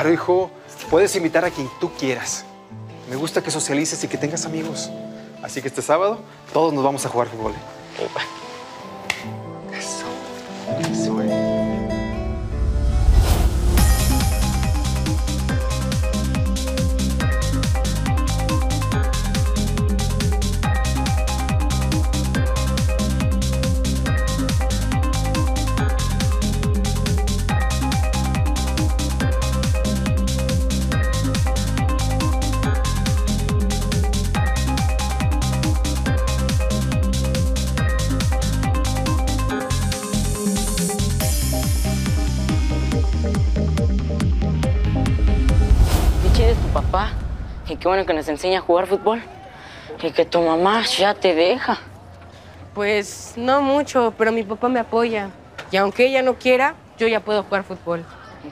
Claro, hijo. Puedes invitar a quien tú quieras. Me gusta que socialices y que tengas amigos. Así que este sábado todos nos vamos a jugar fútbol. Eso. Eso, eh. Papá. Y qué bueno que nos enseña a jugar fútbol. Y que tu mamá ya te deja. Pues no mucho, pero mi papá me apoya. Y aunque ella no quiera, yo ya puedo jugar fútbol.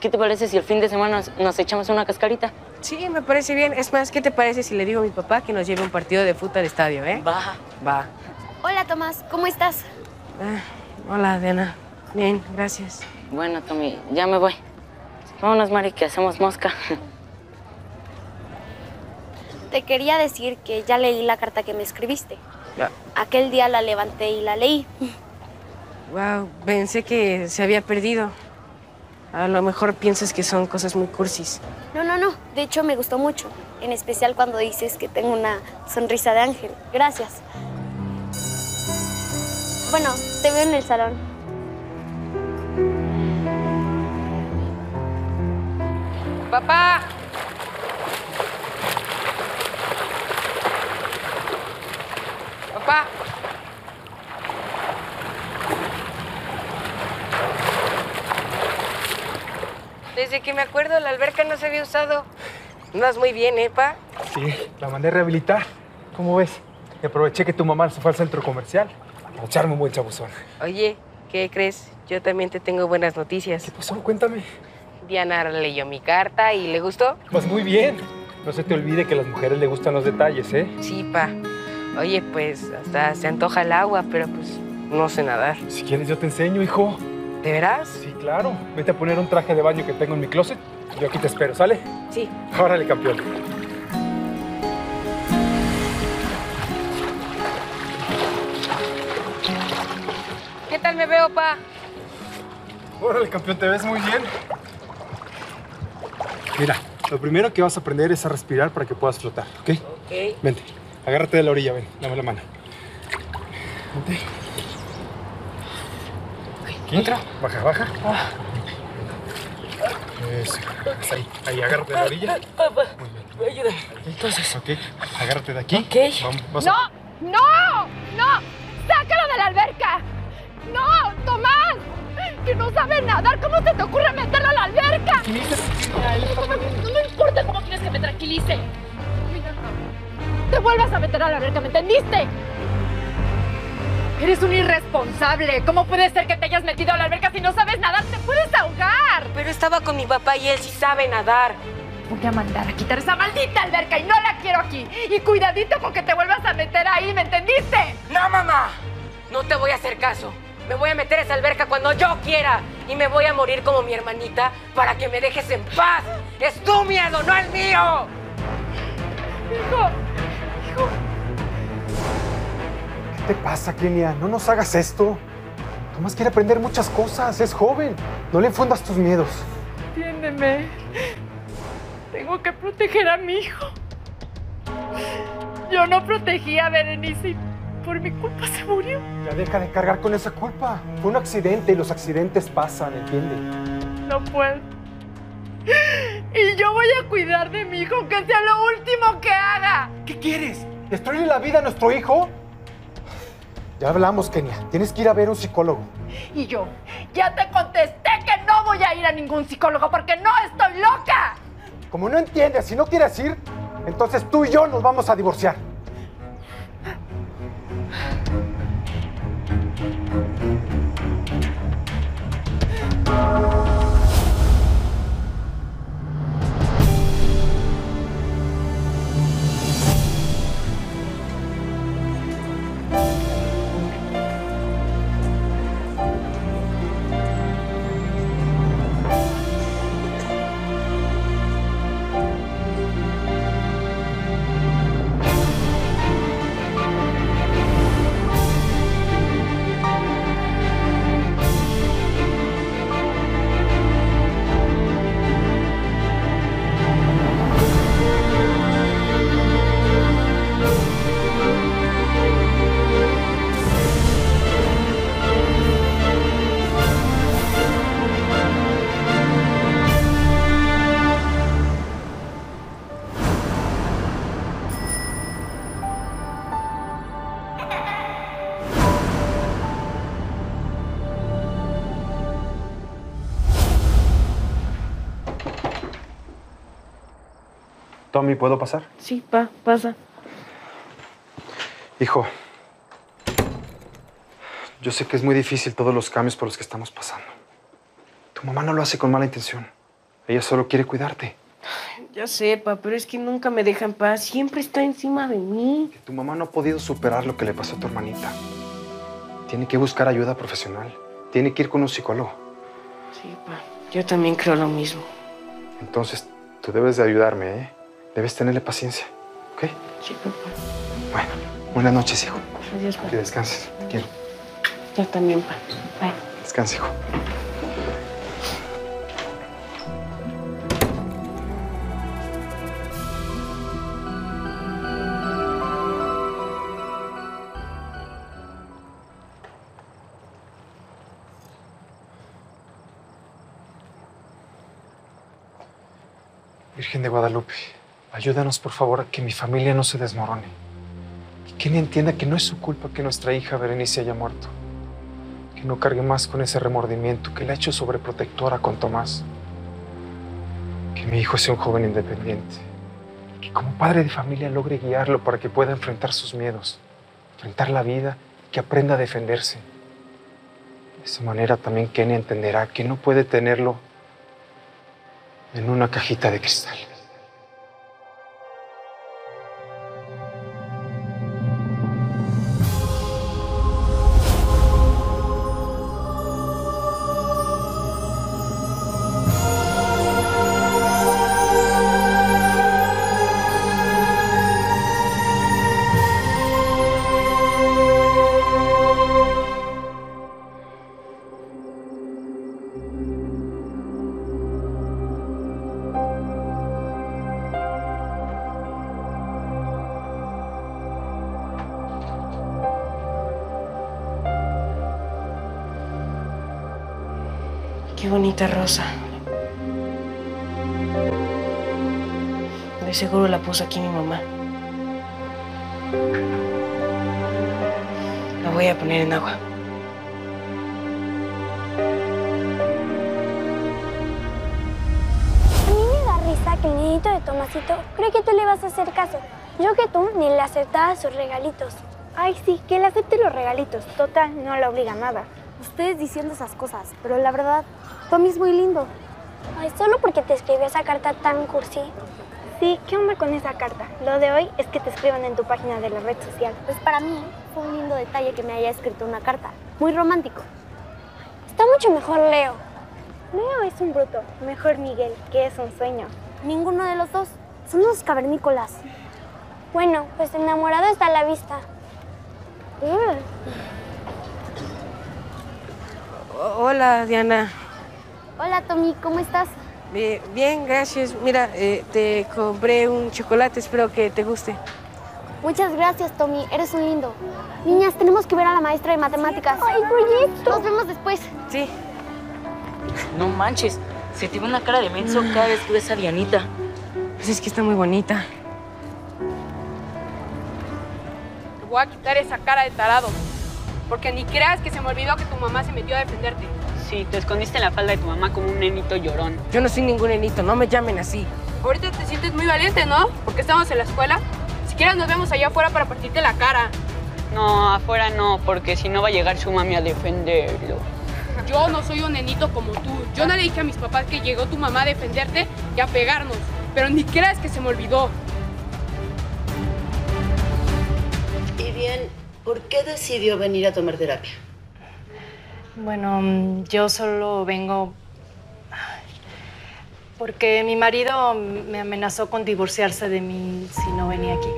¿Qué te parece si el fin de semana nos, nos echamos una cascarita? Sí, me parece bien. Es más, ¿qué te parece si le digo a mi papá que nos lleve un partido de fútbol al estadio, eh? Va. Va. Hola Tomás, ¿cómo estás? Ah, hola, Diana. Bien, gracias. Bueno, Tommy, ya me voy. Vámonos, Mari, que hacemos mosca. Te quería decir que ya leí la carta que me escribiste. Ya. Aquel día la levanté y la leí. Wow, pensé que se había perdido. A lo mejor piensas que son cosas muy cursis. No, no, no. De hecho, me gustó mucho. En especial cuando dices que tengo una sonrisa de ángel. Gracias. Bueno, te veo en el salón. ¡Papá! ¡Papá! Desde que me acuerdo, la alberca no se había usado. Andas muy bien, ¿eh, pa? Sí, la mandé a rehabilitar. ¿Cómo ves? Y aproveché que tu mamá se fue al centro comercial para echarme un buen chabuzón. Oye, ¿qué crees? Yo también te tengo buenas noticias. ¿Qué pasó? Cuéntame. Diana leyó mi carta y le gustó. Pues muy bien. No se te olvide que a las mujeres les gustan los detalles, ¿eh? Sí, pa. Oye, pues hasta se antoja el agua, pero pues no sé nadar. Si quieres yo te enseño, hijo. ¿De veras? Sí, claro. Vete a poner un traje de baño que tengo en mi closet. Yo aquí te espero, ¿sale? Sí. Órale, campeón. ¿Qué tal me veo, pa? Órale, campeón, te ves muy bien. Mira, lo primero que vas a aprender es a respirar para que puedas flotar, ¿ok? Ok. Vente, agárrate de la orilla, ven, dame la mano. Vente. Baja, baja. Eso. es Ahí, ahí, agárrate de la orilla. Papá, ayúdame. Entonces, ok, agárrate de aquí. Ok. Vamos, vas a- ¡No! ¡No! ¡No! ¡Sácalo de la alberca! ¡No! ¡Tomás! ¡Que no sabe nadar! ¿Cómo se te ocurre meterlo a la alberca? No me importa cómo quieres que me tranquilice. Te vuelvas a meter a la alberca, ¿me entendiste? Eres un irresponsable. ¿Cómo puede ser que te hayas metido a la alberca si no sabes nadar? ¡Te puedes ahogar! Pero estaba con mi papá y él sí sabe nadar. Voy a mandar a quitar esa maldita alberca y no la quiero aquí. Y cuidadito con que te vuelvas a meter ahí, ¿me entendiste? ¡No, mamá! No te voy a hacer caso. Me voy a meter a esa alberca cuando yo quiera. Y me voy a morir como mi hermanita para que me dejes en paz. Es tu miedo, no el mío. Hijo, te pasa, Kenia? No nos hagas esto. Tomás quiere aprender muchas cosas, es joven. No le infundas tus miedos. entiéndeme. Tengo que proteger a mi hijo. Yo no protegí a Berenice y por mi culpa se murió. Ya deja de cargar con esa culpa. Fue un accidente y los accidentes pasan, ¿entiende? No puedo. Y yo voy a cuidar de mi hijo, que sea lo último que haga. ¿Qué quieres? ¿Destruirle la vida a nuestro hijo? Ya hablamos, Kenia. Tienes que ir a ver un psicólogo. Y yo ya te contesté que no voy a ir a ningún psicólogo porque no estoy loca. Como no entiendes, si no quieres ir, entonces tú y yo nos vamos a divorciar. Tommy, ¿puedo pasar? Sí, pa, pasa. Hijo, yo sé que es muy difícil todos los cambios por los que estamos pasando. Tu mamá no lo hace con mala intención. Ella solo quiere cuidarte. Ya sé, pa, pero es que nunca me deja en paz. Siempre está encima de mí. Que tu mamá no ha podido superar lo que le pasó a tu hermanita. Tiene que buscar ayuda profesional. Tiene que ir con un psicólogo. Sí, pa. Yo también creo lo mismo. Entonces, tú debes de ayudarme, ¿eh? Debes tenerle paciencia, ¿ok? Sí, papá. Bueno, buenas noches, hijo. Adiós, pa. Que descanses. Te quiero. Yo también, pa. Bye. Descansa, hijo. Virgen de Guadalupe, ayúdanos por favor a que mi familia no se desmorone. Que Kenny entienda que no es su culpa que nuestra hija Berenice haya muerto. Que no cargue más con ese remordimiento que le ha hecho sobreprotectora con Tomás. Que mi hijo sea un joven independiente. Que como padre de familia logre guiarlo para que pueda enfrentar sus miedos, enfrentar la vida y que aprenda a defenderse. De esa manera también Kenny entenderá que no puede tenerlo en una cajita de cristal. De seguro la puso aquí mi mamá. La voy a poner en agua. A mí me da risa que el niñito de Tomasito cree que tú le vas a hacer caso. Yo que tú ni le aceptaba sus regalitos. Ay, sí, que le acepte los regalitos. Total, no le obliga a nada. Ustedes diciendo esas cosas, pero la verdad, Tommy es muy lindo. Ay, solo porque te escribió esa carta tan cursi. Sí, ¿qué onda con esa carta? Lo de hoy es que te escriban en tu página de la red social. Pues para mí fue un lindo detalle que me haya escrito una carta. Muy romántico. Está mucho mejor Leo. Leo es un bruto. Mejor Miguel, que es un sueño. Ninguno de los dos. Son unos cavernícolas. Bueno, pues enamorado está a la vista. Mm. Hola, Diana. Hola Tommy, ¿cómo estás? Bien, bien, gracias. Mira, eh, te compré un chocolate, espero que te guste. Muchas gracias Tommy, eres un lindo. Niñas, tenemos que ver a la maestra de matemáticas. ¡Ay, proyecto! Nos vemos después. Sí. No manches, se te ve una cara de menso cada vez que ves a Dianita. Pues es que está muy bonita. Te voy a quitar esa cara de tarado. Porque ni creas que se me olvidó que tu mamá se metió a defenderte. Sí, te escondiste en la falda de tu mamá como un nenito llorón. Yo no soy ningún enito, no me llamen así. Ahorita te sientes muy valiente, ¿no? Porque estamos en la escuela. Si quieres nos vemos allá afuera para partirte la cara. No, afuera no, porque si no va a llegar su mami a defenderlo. Yo no soy un nenito como tú. Yo no le dije a mis papás que llegó tu mamá a defenderte y a pegarnos. Pero ni creas que se me olvidó. Y bien, ¿por qué decidió venir a tomar terapia? Bueno, mm, yo solo vengo porque mi marido me amenazó con divorciarse de mí si no venía aquí.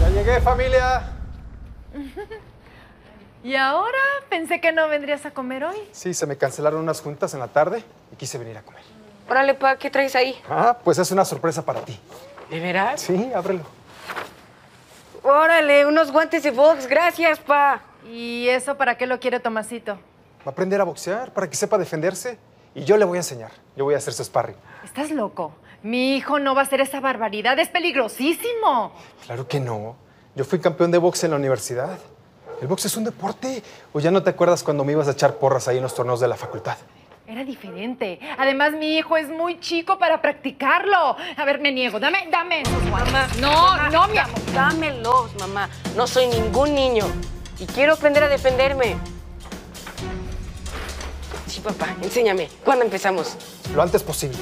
Ya llegué, familia. Y ahora pensé que no vendrías a comer hoy. Sí, se me cancelaron unas juntas en la tarde y quise venir a comer. Órale, pa, ¿qué traes ahí? Ah, pues es una sorpresa para ti. ¿De veras? Sí, ábrelo. Órale, unos guantes de box, gracias, pa. ¿Y eso para qué lo quiere Tomasito? Va a aprender a boxear para que sepa defenderse y yo le voy a enseñar. Yo voy a hacer su sparring. ¿Estás loco? Mi hijo no va a hacer esa barbaridad, es peligrosísimo. Claro que no. Yo fui campeón de box en la universidad. El box es un deporte. ¿O ya no te acuerdas cuando me ibas a echar porras ahí en los torneos de la facultad? Era diferente. Además, mi hijo es muy chico para practicarlo. A ver, me niego. Dame, dame esos guantes. No, no, mi amor. Dámelos, mamá. No soy ningún niño. Y quiero aprender a defenderme. Sí, papá, enséñame. ¿Cuándo empezamos? Lo antes posible.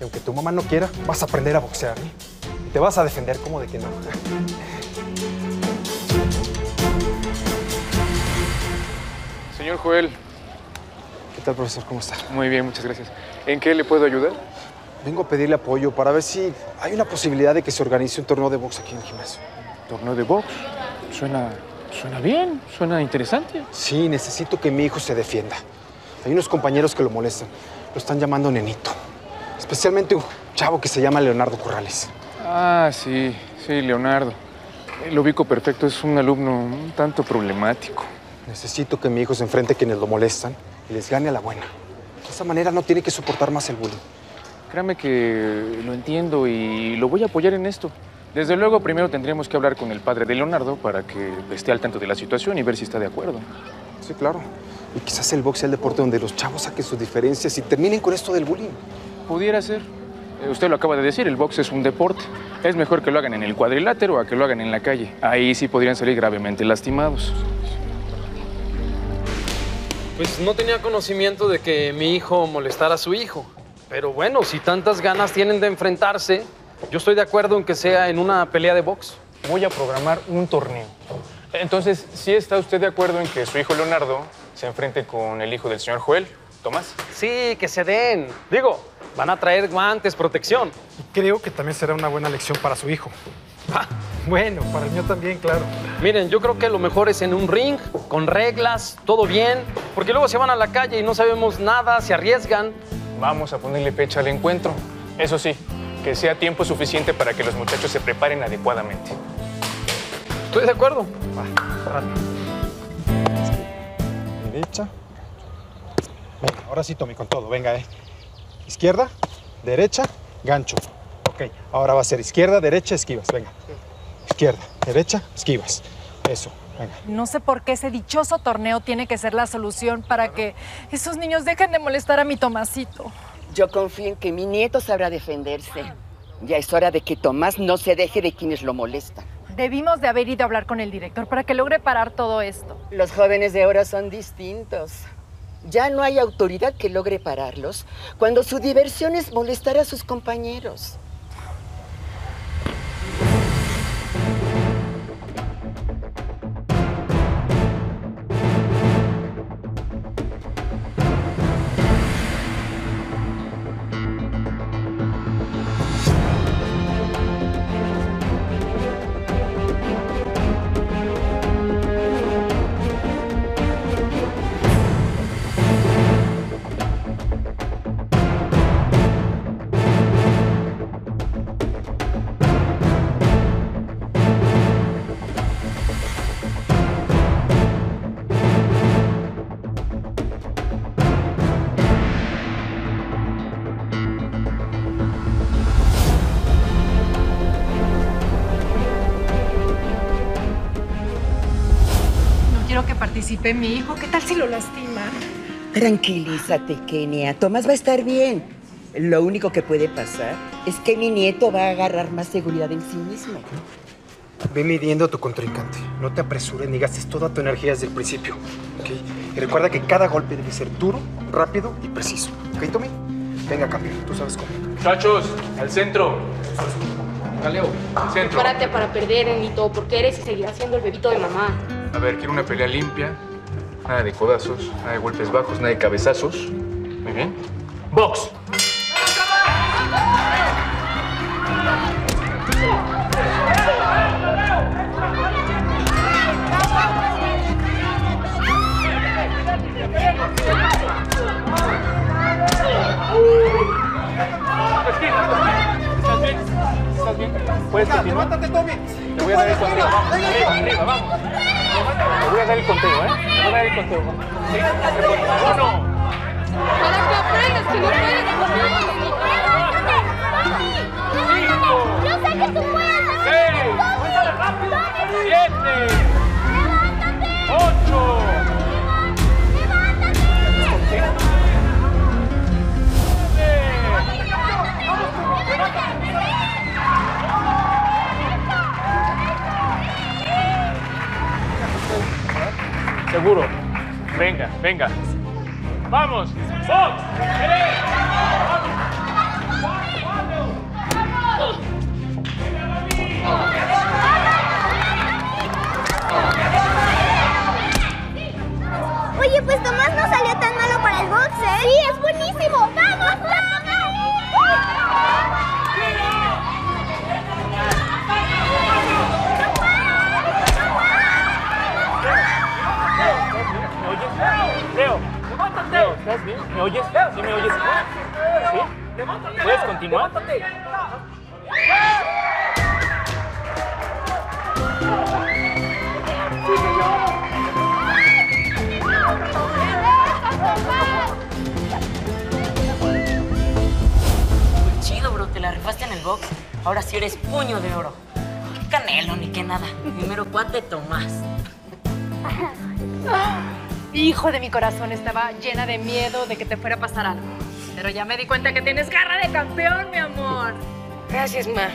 Y aunque tu mamá no quiera, vas a aprender a boxear. ¿eh? Y te vas a defender como de que no. Señor Joel, ¿Qué tal, profesor? ¿Cómo está? muy bien, muchas gracias. ¿En qué le puedo ayudar? Vengo a pedirle apoyo para ver si hay una posibilidad de que se organice un torneo de box aquí en el gimnasio. Torneo de box. Suena, suena bien, suena interesante. Sí, necesito que mi hijo se defienda. Hay unos compañeros que lo molestan. Lo están llamando nenito. Especialmente un chavo que se llama Leonardo Corrales. Ah, sí, sí, Leonardo. Lo ubico perfecto, es un alumno un tanto problemático. Necesito que mi hijo se enfrente a quienes lo molestan y les gane a la buena. De esa manera no tiene que soportar más el bullying. Créame que lo entiendo y lo voy a apoyar en esto. Desde luego, primero tendríamos que hablar con el padre de Leonardo para que esté al tanto de la situación y ver si está de acuerdo. Sí, claro. Y quizás el box sea el deporte donde los chavos saquen sus diferencias y terminen con esto del bullying. Pudiera ser. Eh, Usted lo acaba de decir, el box es un deporte. Es mejor que lo hagan en el cuadrilátero a que lo hagan en la calle. Ahí sí podrían salir gravemente lastimados. Pues no tenía conocimiento de que mi hijo molestara a su hijo. Pero bueno, si tantas ganas tienen de enfrentarse, yo estoy de acuerdo en que sea en una pelea de box. Voy a programar un torneo. Entonces, ¿sí está usted de acuerdo en que su hijo Leonardo se enfrente con el hijo del señor Joel, Tomás? Sí, que se den. Digo, van a traer guantes, protección. Y creo que también será una buena lección para su hijo. Bueno, para el mío también, claro. Miren, yo creo que lo mejor es en un ring, con reglas, todo bien, porque luego se van a la calle y no sabemos nada, se arriesgan. Vamos a ponerle fecha al encuentro. Eso sí, que sea tiempo suficiente para que los muchachos se preparen adecuadamente. Estoy de acuerdo. Derecha. Venga, ahora sí, Tommy, con todo. Venga, eh. Izquierda, derecha, gancho. Ok, ahora va a ser izquierda, derecha, esquivas. Venga. Izquierda, derecha, esquivas. Eso, venga. No sé por qué ese dichoso torneo tiene que ser la solución para que esos niños dejen de molestar a mi Tomasito. Yo confío en que mi nieto sabrá defenderse. Ya es hora de que Tomás no se deje de quienes lo molestan. Debimos de haber ido a hablar con el director para que logre parar todo esto. Los jóvenes de ahora son distintos. Ya no hay autoridad que logre pararlos cuando su diversión es molestar a sus compañeros. Participe mi hijo. ¿Qué tal si lo lastima? Tranquilízate, Kenia. Tomás va a estar bien. Lo único que puede pasar es que mi nieto va a agarrar más seguridad en sí mismo. Ve midiendo a tu contrincante. No te apresures ni gastes toda tu energía desde el principio. ¿ok? Y recuerda que cada golpe debe ser duro, rápido y preciso. ¿Ok, Tommy? Venga, cambio. Tú sabes cómo. Muchachos, al centro. Galeo, al centro. Prepárate para perder, Nenito, porque eres y seguirás siendo el bebito de mamá. A ver, quiero una pelea limpia. Nada de codazos, nada de golpes bajos, nada de cabezazos. Muy bien. ¡Box! ¿Estás bien? ¿Estás bien? ¿Puedes continuar? Tommy! Te voy a dar el conteo, vamos. Arriba, arriba, vamos. Voy a dar el conteo, ¿eh? Voy a dar el conteo. Sí, uno. Para que aprendas que no puedes Cinco. Yo sé que tú puedes. Seis. Siete. ¡Ocho! Seguro. Venga, venga. ¡Vamos! ¡Fox! Oye, pues Tomás no salió tan malo para el box, ¿eh? Sí, es buenísimo. ¡Vamos, ¿Me oyes? ¿Sí me oyes? ¿Sí? ¿Puedes continuar? Chido, bro. Te la rifaste en el box. Ahora sí eres puño de oro. Qué canelo ni qué nada. Primero cuate Tomás. Hijo de mi corazón, estaba llena de miedo de que te fuera a pasar algo. Pero ya me di cuenta que tienes garra de campeón, mi amor. Gracias, ma.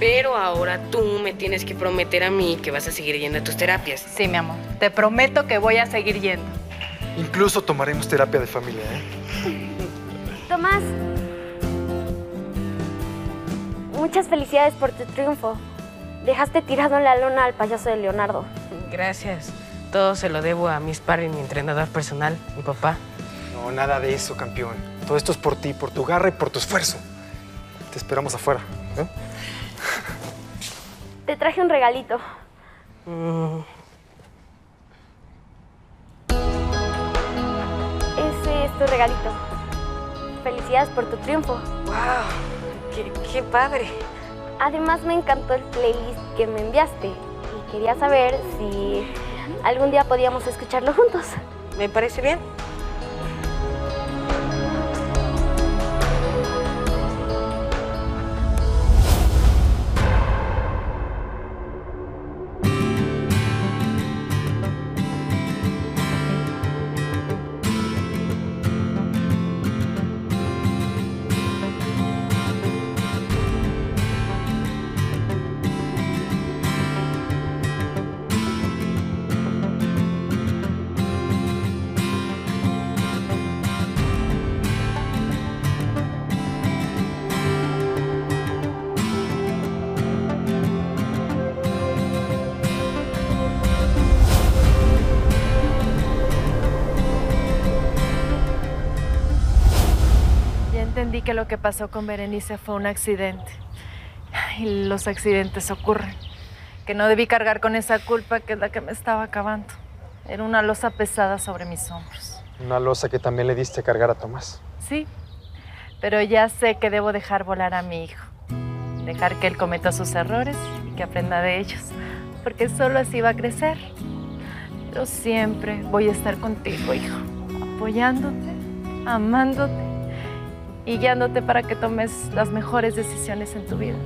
Pero ahora tú me tienes que prometer a mí que vas a seguir yendo a tus terapias. Sí, mi amor. Te prometo que voy a seguir yendo. Incluso tomaremos terapia de familia, ¿eh? Tomás. Muchas felicidades por tu triunfo. Dejaste tirado en la lona al payaso de Leonardo. Gracias. Todo se lo debo a mis padres y mi entrenador personal, mi papá. No, nada de eso, campeón. Todo esto es por ti, por tu garra y por tu esfuerzo. Te esperamos afuera. ¿eh? Te traje un regalito. Mm, Ese es tu regalito. Felicidades por tu triunfo. ¡Wow! ¡Qué, qué padre! Además me encantó el playlist que me enviaste y quería saber si algún día podíamos escucharlo juntos. ¿Me parece bien? Entendí que lo que pasó con Berenice fue un accidente. Y los accidentes ocurren. Que no debí cargar con esa culpa que es la que me estaba acabando. Era una losa pesada sobre mis hombros. Una losa que también le diste a cargar a Tomás. Sí, pero ya sé que debo dejar volar a mi hijo. Dejar que él cometa sus errores y que aprenda de ellos. Porque solo así va a crecer. Pero siempre voy a estar contigo, hijo. Apoyándote, amándote y guiándote para que tomes las mejores decisiones en tu vida.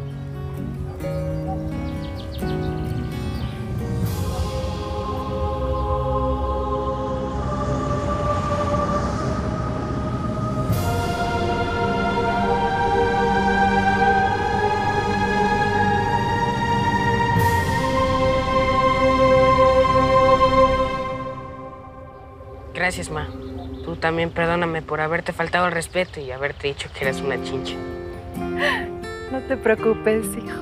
Gracias, ma. También perdóname por haberte faltado el respeto y haberte dicho que eras una chincha. No te preocupes, hijo.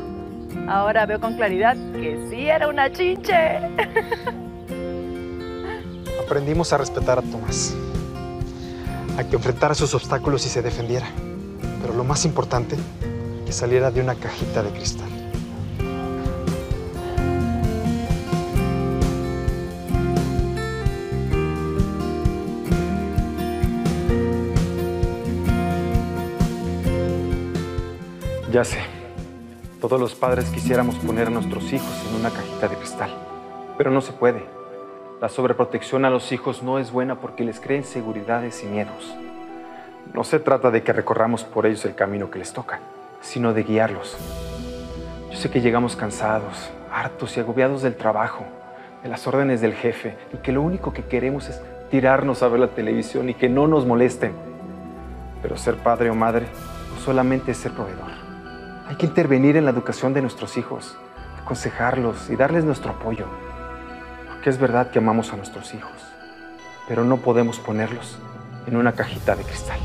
Ahora veo con claridad que sí era una chinche. Aprendimos a respetar a Tomás. A que enfrentara sus obstáculos y se defendiera. Pero lo más importante, que saliera de una cajita de cristal. Ya sé, todos los padres quisiéramos poner a nuestros hijos en una cajita de cristal, pero no se puede. La sobreprotección a los hijos no es buena porque les crea inseguridades y miedos. No se trata de que recorramos por ellos el camino que les toca, sino de guiarlos. Yo sé que llegamos cansados, hartos y agobiados del trabajo, de las órdenes del jefe, y que lo único que queremos es tirarnos a ver la televisión y que no nos molesten. Pero ser padre o madre no solamente es ser proveedor. Hay que intervenir en la educación de nuestros hijos, aconsejarlos y darles nuestro apoyo. Porque es verdad que amamos a nuestros hijos, pero no podemos ponerlos en una cajita de cristal.